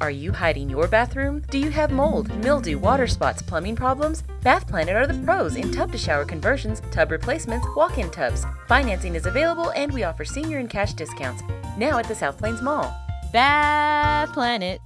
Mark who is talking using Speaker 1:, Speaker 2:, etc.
Speaker 1: Are you hiding your bathroom? Do you have mold, mildew, water spots, plumbing problems? Bath Planet are the pros in tub to shower conversions, tub replacements, walk in tubs. Financing is available and we offer senior and cash discounts. Now at the South Plains Mall.
Speaker 2: Bath Planet.